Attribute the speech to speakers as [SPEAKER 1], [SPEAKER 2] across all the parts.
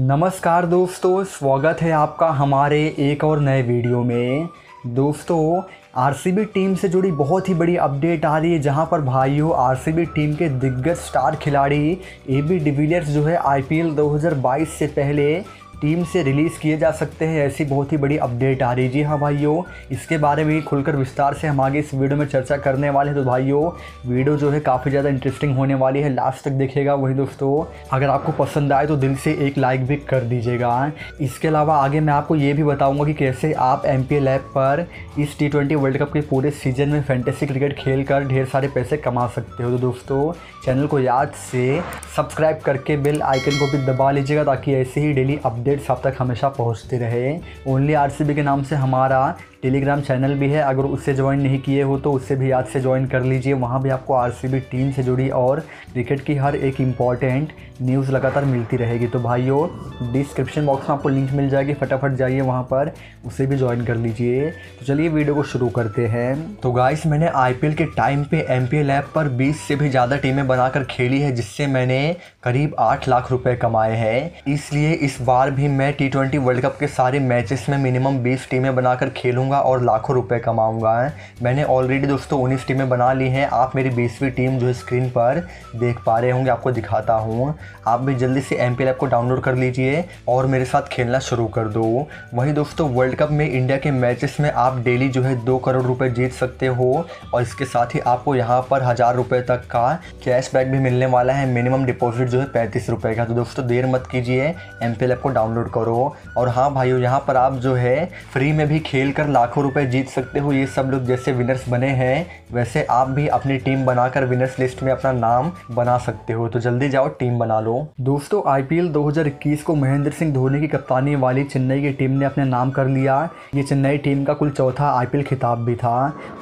[SPEAKER 1] नमस्कार दोस्तों, स्वागत है आपका हमारे एक और नए वीडियो में। दोस्तों, आरसीबी टीम से जुड़ी बहुत ही बड़ी अपडेट आ रही है, जहाँ पर भाइयों, आरसीबी टीम के दिग्गज स्टार खिलाड़ी, ए बी डिविलियर्स जो है आईपीएल 2022 से पहले टीम से रिलीज़ किए जा सकते हैं, ऐसी बहुत ही बड़ी अपडेट आ रही जी हाँ भाइयों, इसके बारे में खुलकर विस्तार से हम आगे इस वीडियो में चर्चा करने वाले हैं। तो भाइयों, वीडियो जो है काफ़ी ज़्यादा इंटरेस्टिंग होने वाली है। लास्ट तक देखिएगा वही दोस्तों। अगर आपको पसंद आए तो दिल से एक लाइक भी कर दीजिएगा। इसके अलावा आगे मैं आपको ये भी बताऊँगा कि कैसे आप एम पी पर इस टी ट्वेंटी वर्ल्ड कप के पूरे सीज़न में फैंटेसी क्रिकेट खेल कर ढेर सारे पैसे कमा सकते हो। तो दोस्तों चैनल को याद से सब्सक्राइब करके बेल आइकन को भी दबा लीजिएगा ताकि ऐसे ही डेली अपडेट्स आप तक हमेशा पहुँचते रहे। ओनली आरसीबी के नाम से हमारा टेलीग्राम चैनल भी है। अगर उससे ज्वाइन नहीं किए हो तो उससे भी याद से ज्वाइन कर लीजिए। वहाँ भी आपको आरसीबी टीम से जुड़ी और क्रिकेट की हर एक इंपॉर्टेंट न्यूज़ लगातार मिलती रहेगी। तो भाइयों डिस्क्रिप्शन बॉक्स में आपको लिंक मिल जाएगी। फटाफट जाइए वहाँ पर, उसे भी ज्वाइन कर लीजिए। तो चलिए वीडियो को शुरू करते हैं। तो गाइस मैंने आईपीएल के टाइम पे एम पी ऐप पर 20 से भी ज़्यादा टीमें बनाकर खेली है, जिससे मैंने करीब आठ लाख रुपए कमाए हैं। इसलिए इस बार भी मैं टी वर्ल्ड कप के सारे मैचेस में मिनिमम बीस टीमें बनाकर खेलूँगा। और लाखों रुपए कमाऊँगा। मैंने ऑलरेडी दोस्तों उन्नीस टीमें बना ली हैं। आप मेरी बीसवीं टीम जो स्क्रीन पर देख पा रहे होंगे, आपको दिखाता हूँ। आप भी जल्दी से एम ऐप को डाउनलोड कर लीजिए और मेरे साथ खेलना शुरू कर दो। वहीं दोस्तों वर्ल्ड कप में इंडिया के मैचेस में आप डेली जो है दो करोड़ रुपए जीत सकते हो और इसके साथ ही आपको यहाँ पर हज़ार रुपये तक का कैशबैक भी मिलने वाला है। मिनिमम डिपॉजिट जो है पैंतीस रुपये का। तो दोस्तों देर मत कीजिए एम ऐप को डाउनलोड करो। और हाँ भाइयों, यहाँ पर आप जो है फ्री में भी खेल कर लाखों रुपए जीत सकते हो, ये सब लोग जैसे विनर्स बने हैं, वैसे आप भी अपनी टीम बनाकर विनर्स लिस्ट में अपना नाम बना सकते हो। तो जल्दी जाओ टीम बना लो। दोस्तों आईपीएल 2021 को महेंद्र सिंह धोनी की कप्तानी वाली चेन्नई की टीम ने अपने नाम कर लिया। ये चेन्नई टीम का कुल चौथा आईपीएल खिताब भी था।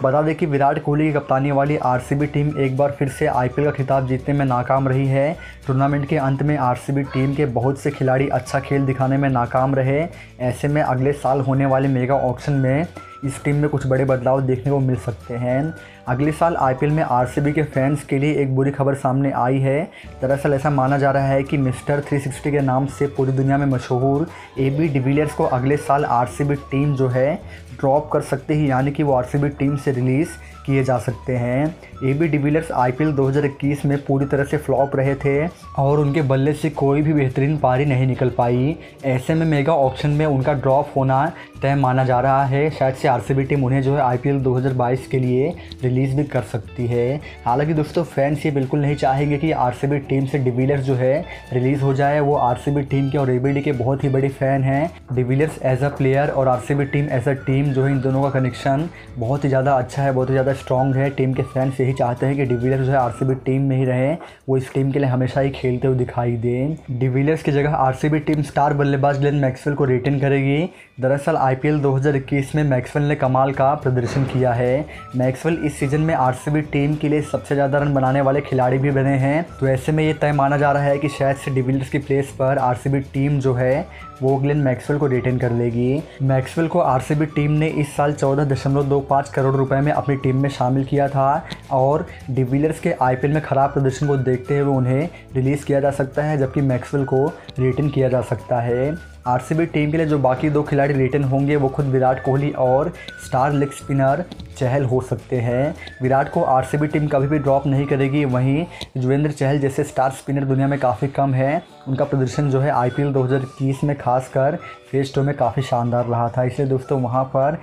[SPEAKER 1] बता दें कि विराट कोहली की कप्तानी वाली आरसीबी टीम एक बार फिर से आईपीएल का खिताब जीतने में नाकाम रही है। टूर्नामेंट के अंत में आरसीबी टीम के बहुत से खिलाड़ी अच्छा खेल दिखाने में नाकाम रहे। ऐसे में अगले साल होने वाले मेगा ऑप्शन में इस टीम में कुछ बड़े बदलाव देखने को मिल सकते हैं। अगले साल आईपीएल में आरसीबी के फैंस के लिए एक बुरी खबर सामने आई है। दरअसल ऐसा माना जा रहा है कि मिस्टर 360 के नाम से पूरी दुनिया में मशहूर ए बी डिविलियर्स को अगले साल आरसीबी टीम जो है, ड्रॉप कर सकते हैं, यानी कि वो आरसीबी टीम से रिलीज़ किए जा सकते हैं। ए बी डिविलियर्स आई 2021 में पूरी तरह से फ्लॉप रहे थे और उनके बल्ले से कोई भी बेहतरीन पारी नहीं निकल पाई। ऐसे में मेगा ऑप्शन में उनका ड्रॉप होना तय माना जा रहा है। शायद से आरसीबी टीम उन्हें जो है आईपीएल 2022 के लिए रिलीज़ भी कर सकती है। हालाँकि दोस्तों फैंस ये बिल्कुल नहीं चाहेंगे कि आरसीबी टीम से डिविलियर्स जो है रिलीज़ हो जाए। वो आरसीबी टीम के और एबीडी के बहुत ही बड़े फ़ैन हैं। De Villiers as a player और RCB team as a team जो है इन दोनों का कनेक्शन बहुत ही ज़्यादा अच्छा है, बहुत ही ज़्यादा स्ट्रॉन्ग है। टीम के फैंस यही चाहते हैं कि डिविलियर्स जो है आर टीम में ही रहे। वो इस टीम के लिए हमेशा ही खेलते हुए दिखाई दें। डिविलियर्स की जगह आरसीबी टीम स्टार बल्लेबाज ग्लेन मैक्सवेल को रिटेन करेगी। दरअसल आईपीएल 2021 में मैक्सवेल ने कमाल का प्रदर्शन किया है। मैक्सवेल इस सीज़न में आरसीबी टीम के लिए सबसे ज़्यादा रन बनाने वाले खिलाड़ी भी बने हैं। तो ऐसे में ये तय माना जा रहा है कि शायद से डिविलियर्स की प्लेस पर आरसीबी टीम जो है, वो ग्लेन मैक्सवेल को रिटेन कर लेगी। मैक्सवेल को आरसीबी टीम ने इस साल चौदह दशमलव दो पाँच करोड़ रुपए में अपनी टीम में शामिल किया था और डिविलियर्स के आईपीएल में ख़राब प्रदर्शन को देखते हुए उन्हें रिलीज़ किया जा सकता है, जबकि मैक्सवेल को रिटेन किया जा सकता है। आरसीबी टीम के लिए जो बाकी दो खिलाड़ी रिटर्न होंगे, वो खुद विराट कोहली और स्टार लेग स्पिनर चहल हो सकते हैं। विराट को आरसीबी टीम कभी भी ड्रॉप नहीं करेगी। वहीं जुवेंद्र चहल जैसे स्टार स्पिनर दुनिया में काफ़ी कम है। उनका प्रदर्शन जो है आईपीएल 2021 में खासकर फ़ेज़ टू में काफ़ी शानदार रहा था। इसलिए दोस्तों, वहाँ पर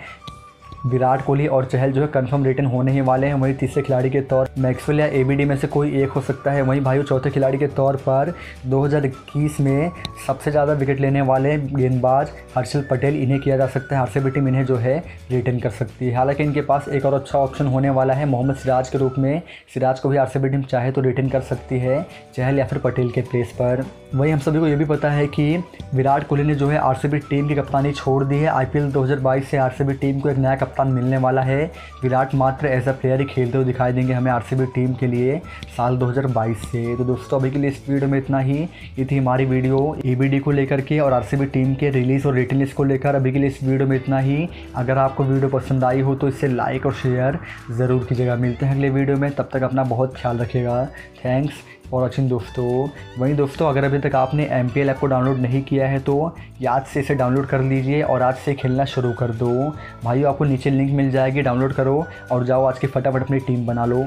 [SPEAKER 1] विराट कोहली और चहल जो है कंफर्म रिटर्न होने ही वाले हैं। वहीं तीसरे खिलाड़ी के तौर मैक्सवेल या एबीडी में से कोई एक हो सकता है। वहीं भाई चौथे खिलाड़ी के तौर पर 2021 में सबसे ज़्यादा विकेट लेने वाले गेंदबाज हर्षल पटेल, इन्हें किया जा सकता है। आरसीबी टीम इन्हें जो है रिटर्न कर सकती है। हालाँकि इनके पास एक और अच्छा ऑप्शन होने वाला है, मोहम्मद सिराज के रूप में। सिराज को भी आरसीबी टीम चाहे तो रिटर्न कर सकती है चहल या फिर पटेल के प्लेस पर। वहीं हम सभी को ये भी पता है कि विराट कोहली ने जो है आरसीबी टीम की कप्तानी छोड़ दी है। आईपीएल 2022 से आरसीबी टीम को एक नया कप्तान मिलने वाला है। विराट मात्र एज अ प्लेयर ही खेलते हुए दिखाई देंगे हमें आरसीबी टीम के लिए साल 2022 से। तो दोस्तों, अभी के लिए इस वीडियो में इतना ही। ये थी हमारी वीडियो एबीडी को लेकर के और आरसीबी टीम के रिलीज़ और रेटिंग को लेकर। अभी के लिए इस वीडियो में इतना ही। अगर आपको वीडियो पसंद आई हो तो इसे लाइक और शेयर ज़रूर कीजिएगा। मिलते हैं अगले वीडियो में। तब तक अपना बहुत ख्याल रखिएगा। थैंक्स और अच्छी दोस्तों वहीं दोस्तों अगर अभी तक आपने एम पी ऐप को डाउनलोड नहीं किया है तो याद से इसे डाउनलोड कर लीजिए और आज से खेलना शुरू कर दो। भाइयों, आपको नीचे लिंक मिल जाएगी डाउनलोड करो और जाओ आज की फटाफट अपनी टीम बना लो।